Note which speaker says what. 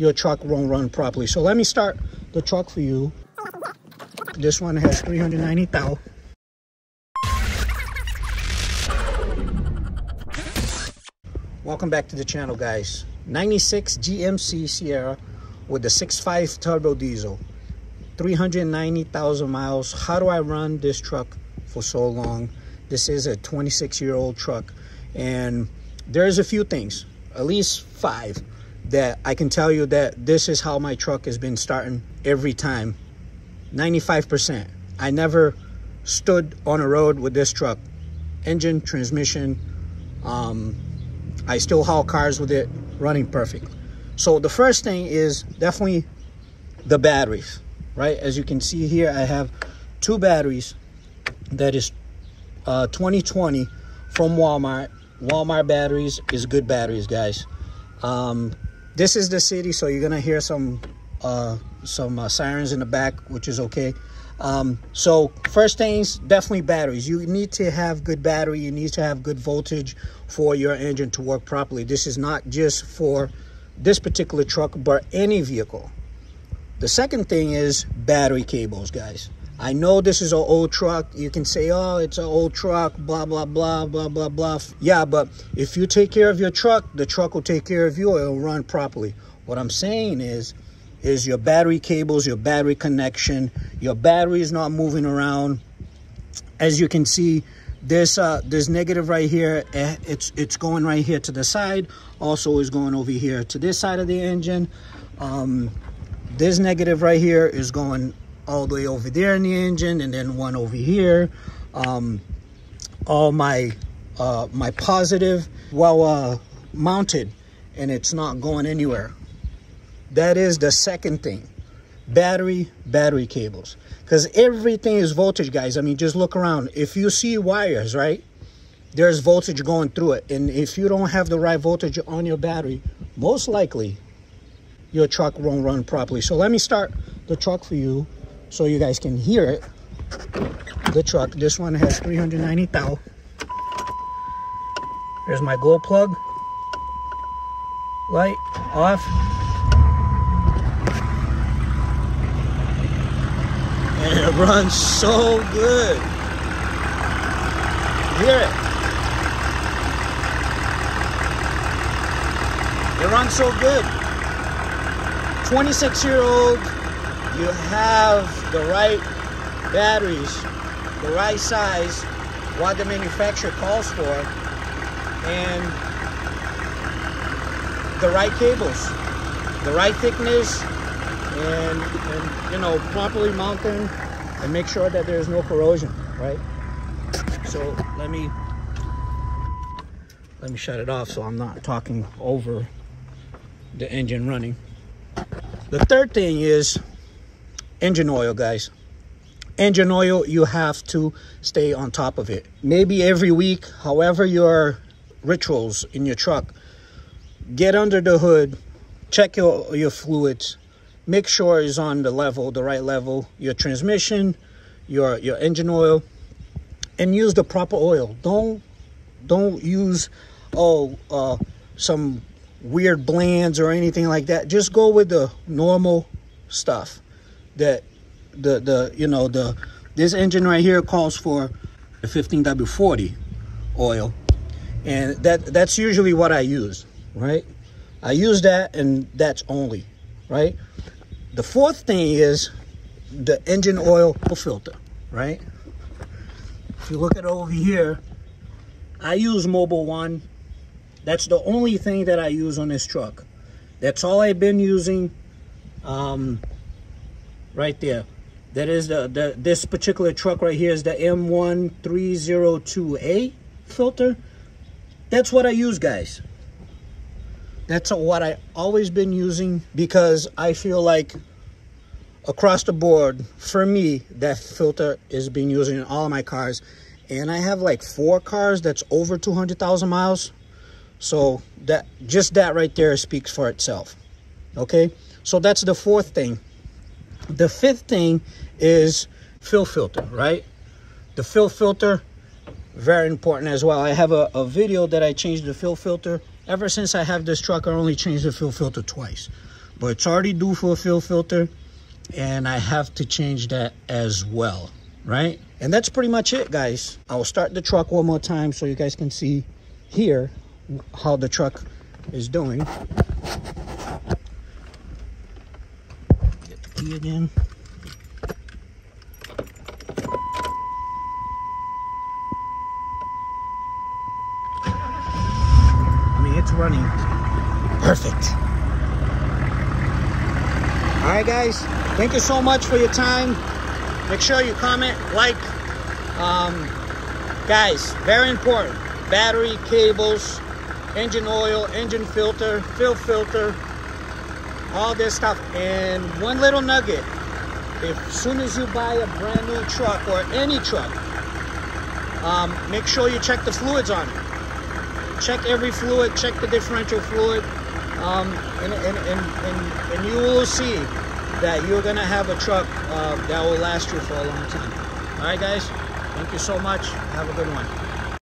Speaker 1: your truck won't run properly. So let me start the truck for you. This one has 390,000. Welcome back to the channel, guys. 96 GMC Sierra with the 6.5 turbo diesel. 390,000 miles. How do I run this truck for so long? This is a 26 year old truck. And there's a few things, at least five, that I can tell you that this is how my truck has been starting every time. 95%. I never stood on a road with this truck. Engine, transmission, um, I still haul cars with it running perfect. So the first thing is definitely the batteries, right? As you can see here, I have two batteries that is uh, 2020 from Walmart. Walmart batteries is good batteries, guys. Um, this is the city, so you're gonna hear some uh, some uh, sirens in the back, which is okay. Um, so first things, definitely batteries. You need to have good battery. You need to have good voltage for your engine to work properly. This is not just for this particular truck, but any vehicle. The second thing is battery cables, guys. I know this is an old truck. You can say, oh, it's an old truck, blah, blah, blah, blah, blah, blah. Yeah, but if you take care of your truck, the truck will take care of you. It'll run properly. What I'm saying is, is your battery cables, your battery connection, your battery is not moving around. As you can see, this uh, this negative right here, eh, it's it's going right here to the side. Also is going over here to this side of the engine. Um, this negative right here is going all the way over there in the engine and then one over here. Um, all my uh, my positive well uh, mounted and it's not going anywhere. That is the second thing. Battery, battery cables. Because everything is voltage, guys. I mean, just look around. If you see wires, right? There's voltage going through it. And if you don't have the right voltage on your battery, most likely your truck won't run properly. So let me start the truck for you so you guys can hear it. The truck, this one has 390 thou. Here's my glow plug. Light off. And it runs so good. Hear it. It runs so good. 26 year old you have the right batteries, the right size, what the manufacturer calls for, and the right cables, the right thickness, and, and you know, properly mounting and make sure that there's no corrosion, right? So let me let me shut it off so I'm not talking over the engine running. The third thing is engine oil, guys. Engine oil, you have to stay on top of it. Maybe every week, however your rituals in your truck, get under the hood, check your, your fluids, make sure it's on the level, the right level, your transmission, your, your engine oil, and use the proper oil. Don't, don't use, oh, uh, some weird blends or anything like that. Just go with the normal stuff that the the you know the this engine right here calls for the 15W40 oil. And that that's usually what I use right? I use that and that's only right? The fourth thing is the engine oil filter right? If you look at over here I use Mobil One. That's the only thing that I use on this truck. That's all I've been using. Um, right there. That is the, the this particular truck right here is the M1302A filter. That's what I use, guys. That's what I always been using because I feel like across the board, for me, that filter is being used in all of my cars. And I have like four cars that's over 200,000 miles. So that just that right there speaks for itself. Okay, so that's the fourth thing the fifth thing is fuel filter, right? The fuel filter, very important as well. I have a, a video that I changed the fuel filter. Ever since I have this truck, I only changed the fuel filter twice. but it's already due for a fill filter and I have to change that as well, right? And that's pretty much it, guys. I will start the truck one more time so you guys can see here how the truck is doing. Again. I mean, it's running perfect. All right, guys. Thank you so much for your time. Make sure you comment, like. Um, guys, very important. Battery, cables, engine oil, engine filter, fuel filter, all this stuff. And one little nugget. If soon as you buy a brand new truck or any truck, um, make sure you check the fluids on it. Check every fluid, check the differential fluid, um, and, and, and, and, and you will see that you're gonna have a truck uh, that will last you for a long time. All right, guys. Thank you so much. Have a good one.